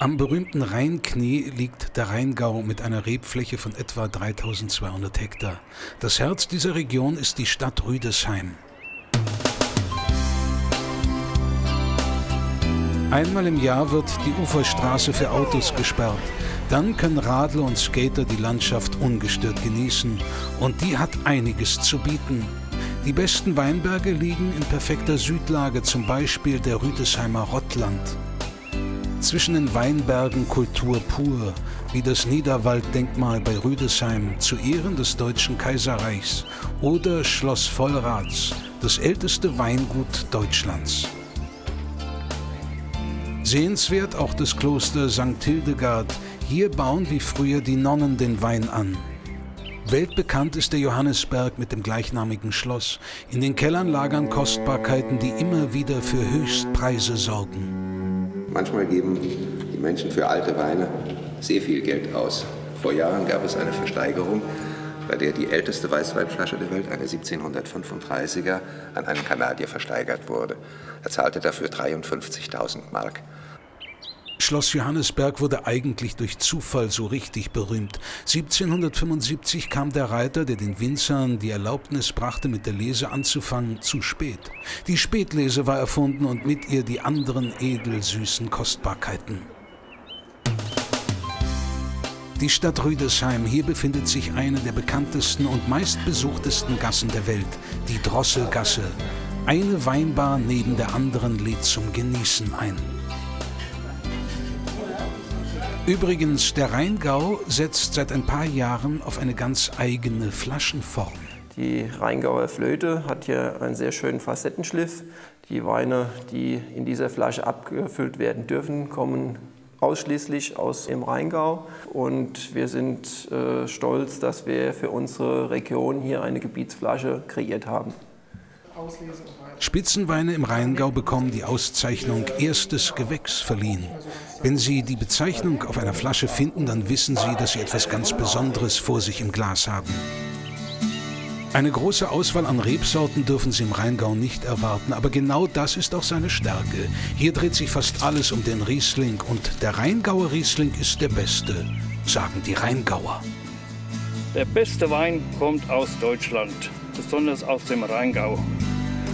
Am berühmten Rheinknie liegt der Rheingau mit einer Rebfläche von etwa 3200 Hektar. Das Herz dieser Region ist die Stadt Rüdesheim. Einmal im Jahr wird die Uferstraße für Autos gesperrt. Dann können Radler und Skater die Landschaft ungestört genießen. Und die hat einiges zu bieten. Die besten Weinberge liegen in perfekter Südlage, zum Beispiel der Rüdesheimer Rottland. Zwischen den Weinbergen Kultur pur, wie das Niederwalddenkmal bei Rüdesheim zu Ehren des Deutschen Kaiserreichs oder Schloss Vollraths, das älteste Weingut Deutschlands. Sehenswert auch das Kloster St. Hildegard. Hier bauen wie früher die Nonnen den Wein an. Weltbekannt ist der Johannesberg mit dem gleichnamigen Schloss. In den Kellern lagern Kostbarkeiten, die immer wieder für Höchstpreise sorgen. Manchmal geben die Menschen für alte Weine sehr viel Geld aus. Vor Jahren gab es eine Versteigerung, bei der die älteste Weißweinflasche der Welt, eine 1735er, an einen Kanadier versteigert wurde. Er zahlte dafür 53.000 Mark. Schloss Johannesberg wurde eigentlich durch Zufall so richtig berühmt. 1775 kam der Reiter, der den Winzern die Erlaubnis brachte, mit der Lese anzufangen, zu spät. Die Spätlese war erfunden und mit ihr die anderen edelsüßen Kostbarkeiten. Die Stadt Rüdesheim, hier befindet sich eine der bekanntesten und meistbesuchtesten Gassen der Welt, die Drosselgasse. Eine Weinbar neben der anderen lädt zum Genießen ein. Übrigens, der Rheingau setzt seit ein paar Jahren auf eine ganz eigene Flaschenform. Die Rheingauer Flöte hat hier einen sehr schönen Facettenschliff. Die Weine, die in dieser Flasche abgefüllt werden dürfen, kommen ausschließlich aus dem Rheingau. Und wir sind äh, stolz, dass wir für unsere Region hier eine Gebietsflasche kreiert haben. Spitzenweine im Rheingau bekommen die Auszeichnung Erstes Gewächs verliehen. Wenn Sie die Bezeichnung auf einer Flasche finden, dann wissen Sie, dass Sie etwas ganz Besonderes vor sich im Glas haben. Eine große Auswahl an Rebsorten dürfen Sie im Rheingau nicht erwarten, aber genau das ist auch seine Stärke. Hier dreht sich fast alles um den Riesling und der Rheingauer Riesling ist der beste, sagen die Rheingauer. Der beste Wein kommt aus Deutschland, besonders aus dem Rheingau.